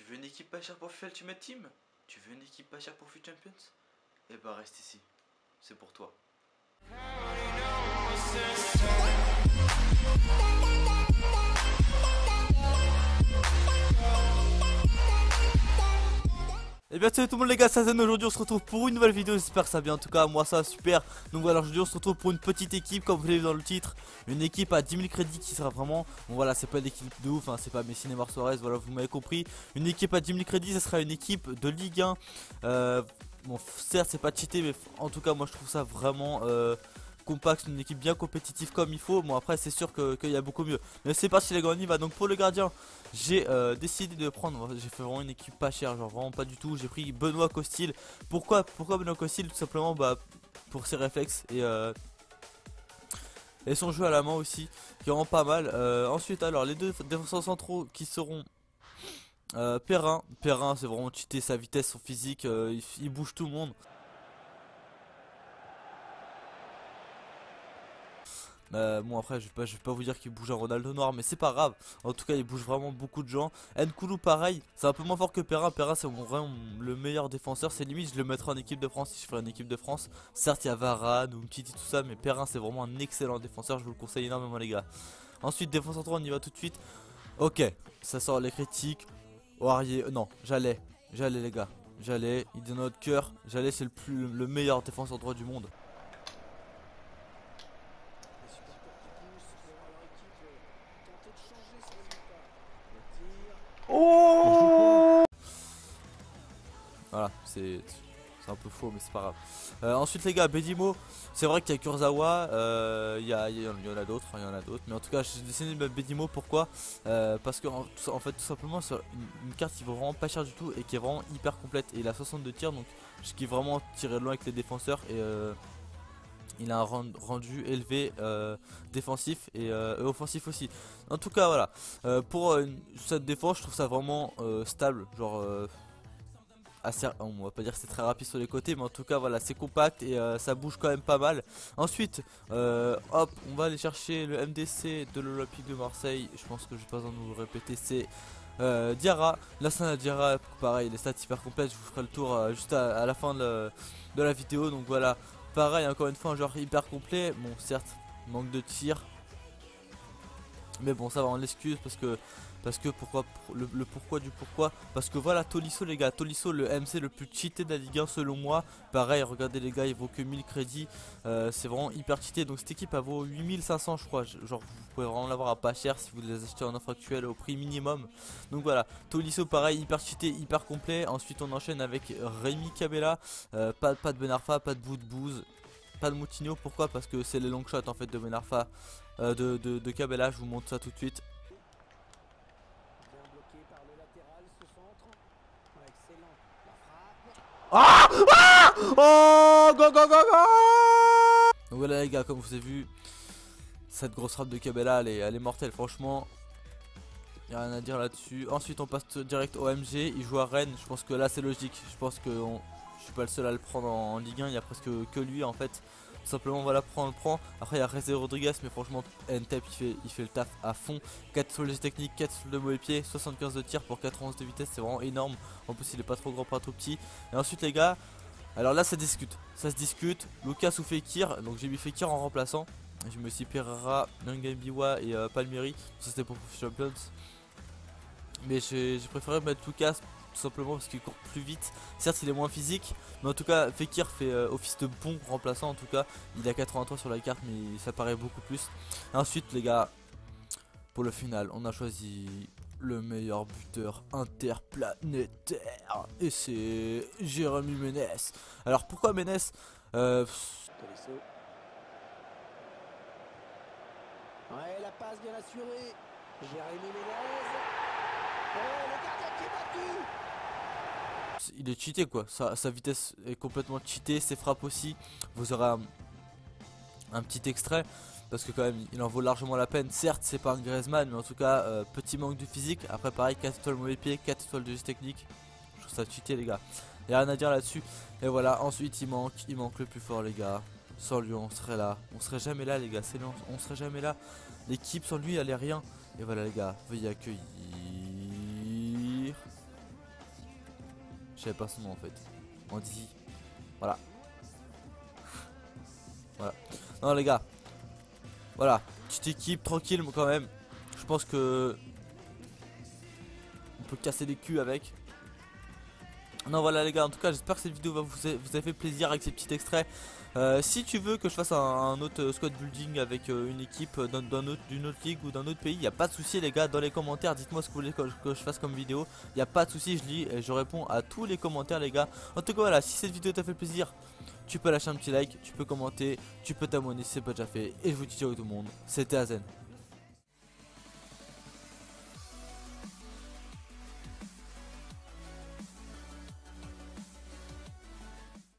Tu veux une équipe pas chère pour FIFA Ultimate Team? Tu veux une équipe pas chère pour FIFA Champions? Eh bah reste ici. C'est pour toi. Bien salut tout le monde les gars, c'est Zen aujourd'hui on se retrouve pour une nouvelle vidéo, j'espère que ça va bien. En tout cas, moi ça va super. Donc voilà aujourd'hui on se retrouve pour une petite équipe comme vous l'avez vu dans le titre. Une équipe à 10 000 crédits qui sera vraiment, bon voilà c'est pas une équipe de ouf, hein, c'est pas Messi, Neymar, Suarez, voilà vous m'avez compris. Une équipe à 10 000 crédits, ce sera une équipe de Ligue 1 euh, Bon certes c'est pas cheaté mais en tout cas moi je trouve ça vraiment... Euh, une équipe bien compétitive comme il faut. Bon après c'est sûr qu'il y a beaucoup mieux. Mais c'est parti les gars, on y va. Donc pour le gardien, j'ai euh, décidé de prendre, j'ai fait vraiment une équipe pas chère, genre vraiment pas du tout. J'ai pris Benoît Costil. Pourquoi Pourquoi Benoît Costil? Tout simplement bah pour ses réflexes et euh, et son jeu à la main aussi, qui rend pas mal. Euh, ensuite alors les deux défenseurs centraux qui seront Perrin, Perrin c'est vraiment cheaté sa vitesse, son physique, il, bouge tout le monde. Euh, bon après je vais pas, vous dire qu'il bouge un Ronaldo noir mais c'est pas grave. En tout cas il bouge vraiment beaucoup de gens. Nkoulou pareil c'est un peu moins fort que Perrin. Perrin c'est vraiment le meilleur défenseur. C'est limite je le mettrai en équipe de France si je ferais une équipe de France. Certes il y a Varane ou Kitty tout ça Mais Perrin c'est vraiment un excellent défenseur. Je vous le conseille énormément les gars. Ensuite défenseur 3 on y va tout de suite. Ok ça sort les critiques. Oarier euh, non j'allais J'allais les gars. J'allais il est dans notre cœur. J'allais c'est le le meilleur défenseur droit du monde Oh Voilà, c'est un peu faux, mais c'est pas grave. Euh, ensuite, les gars, Bedimo, c'est vrai qu'il y a Kurzawa, euh, il y, en a d'autres, il y en a d'autres, mais en tout cas, j'ai dessiné Bedimo pourquoi? Euh, Parce que en, fait, tout simplement, c'est une, carte qui vaut vraiment pas cher du tout et qui est vraiment hyper complète. Et il a 62 tirs, donc ce qui est vraiment tiré loin avec les défenseurs et il a un rendu élevé défensif et euh, offensif aussi. En tout cas voilà, pour cette défense je trouve ça vraiment stable, genre on va pas dire c'est très rapide sur les côtés mais en tout cas voilà c'est compact et ça bouge quand même pas mal. Ensuite hop on va aller chercher le MDC de l'Olympique de Marseille, je pense que je vais pas en nous répéter c'est... Diarra, là c'est un Diarra, pareil les stats hyper complètes, je vous ferai le tour juste à, la fin de la vidéo donc voilà Pareil, encore une fois, un joueur hyper complet. Bon, certes, manque de tir. Mais bon, ça va, on l'excuse parce que parce que pourquoi le, pourquoi du pourquoi. Parce que voilà Tolisso les gars. Tolisso le MC le plus cheaté de la Ligue 1 selon moi. Pareil regardez les gars il vaut que 1000 crédits. Euh, C'est vraiment hyper cheaté. Donc cette équipe elle vaut 8500 je crois. Genre vous pouvez vraiment l'avoir à pas cher si vous les achetez en offre actuelle au prix minimum. Donc voilà. Tolisso pareil hyper cheaté hyper complet. Ensuite on enchaîne avec Rémi Cabella. Euh, pas, de Benarfa pas de bout pas de Moutinho. Pourquoi? Parce que c'est les long shots en fait de Benarfa euh, de, de, de Cabella. Je vous montre ça tout de suite Ah Ah Oh Go go go go. Donc voilà les gars, comme vous avez vu, cette grosse frappe de Cabella, elle est, elle est mortelle franchement. Y'a rien à dire là-dessus. Ensuite on passe direct au MG, il joue à Rennes, je pense que là c'est logique. Je pense que je suis pas le seul à le prendre en, en Ligue 1, il y a presque que lui en fait simplement voilà prend le prend après il y a Rezé Rodriguez mais franchement il fait, il fait le taf à fond. 4 sur les techniques 4 sur le mauvais pied 75 de tir pour 91 de vitesse c'est vraiment énorme. En plus il est pas trop grand pas trop petit. Et ensuite les gars alors là ça discute. Ça se discute. Lucas ou Fekir donc j'ai mis Fekir en remplaçant. Je me suis Pereira, Biwa et euh, Palmieri. Ça c'était pour Champions mais j'ai préféré mettre Lucas tout simplement parce qu'il court plus vite. Certes, il est moins physique, mais en tout cas, Fekir fait euh, office de bon remplaçant. En tout cas, il a 83 sur la carte, mais ça paraît beaucoup plus. ensuite, les gars, pour le final, on a choisi le meilleur buteur interplanétaire et c'est Jérémy Ménès. Alors pourquoi Ménès? Euh... Ouais, la passe bien assurée. Jérémy Ménès. Oh, il est cheaté quoi. Sa, vitesse est complètement cheatée, ses frappes aussi. Vous aurez un, petit extrait parce que quand même il en vaut largement la peine. Certes c'est pas un Griezmann mais en tout cas euh, petit manque de physique. Après pareil 4 étoiles mauvais pied, 4 étoiles de technique. Je trouve ça cheaté les gars. Il a rien à dire là-dessus. Et voilà ensuite il manque, il manque le plus fort les gars. Sans lui on serait là. On serait jamais là les gars. C'est on serait jamais là. L'équipe sans lui elle est rien. Et voilà les gars, veuillez accueillir Je pas son nom en fait. Andy. Voilà. voilà. Non les gars. Voilà. Petite équipe tranquille quand même. Je pense que on peut casser les culs avec. Non voilà les gars, en tout cas j'espère que cette vidéo va vous, vous a fait plaisir avec ces petits extraits. Euh, si tu veux que je fasse un, autre squad building avec euh, une équipe d'une autre, ligue ou d'un autre pays, il a pas de souci les gars, dans les commentaires, dites-moi ce que vous voulez que, je fasse comme vidéo. Il a pas de souci, je lis et je réponds à tous les commentaires les gars. En tout cas voilà, si cette vidéo t'a fait plaisir, tu peux lâcher un petit like, tu peux commenter, tu peux t'abonner si c'est pas déjà fait. Et je vous dis ciao tout le monde, c'était Azen.